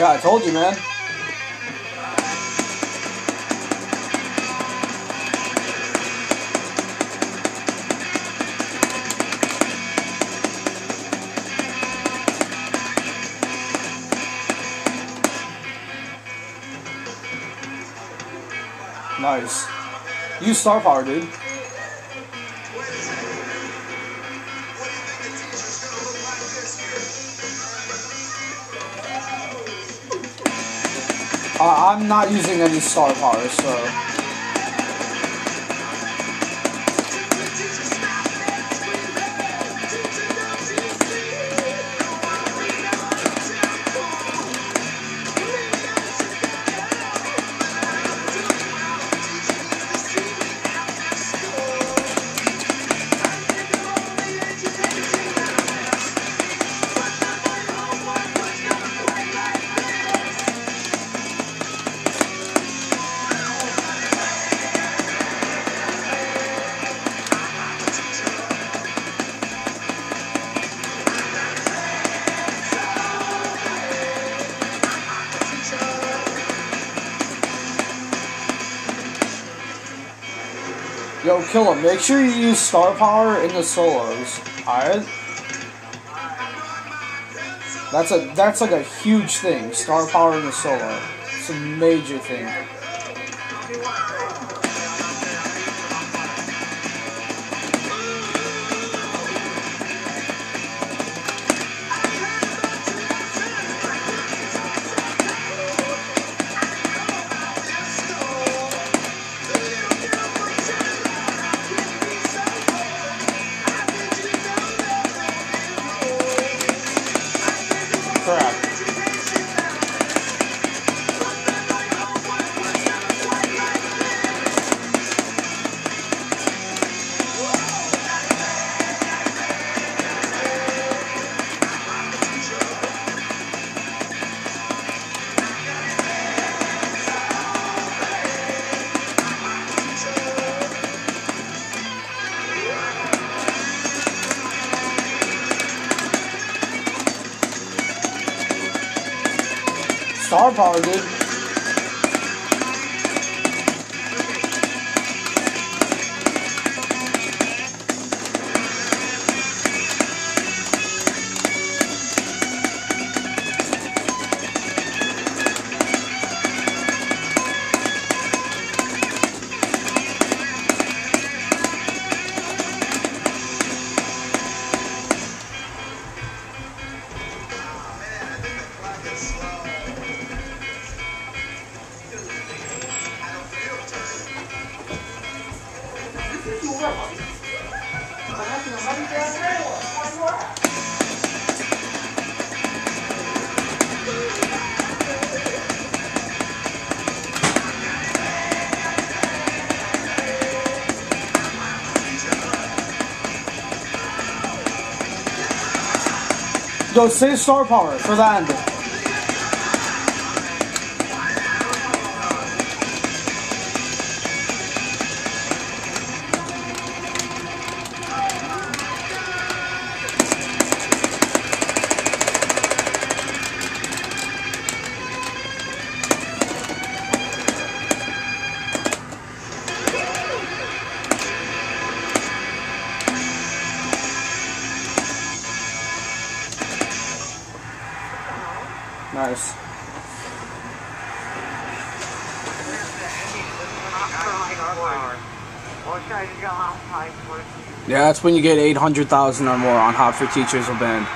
Yeah, I told you, man. Nice. Use star power, dude. Uh, I'm not using any star power, so. Yo, kill him. Make sure you use star power in the solos. Alright? That's a that's like a huge thing. Star power in the solo. It's a major thing. Star power, dude. Yo, save star power for the Nice. Yeah, that's when you get 800,000 or more on Hot for Teachers or Band.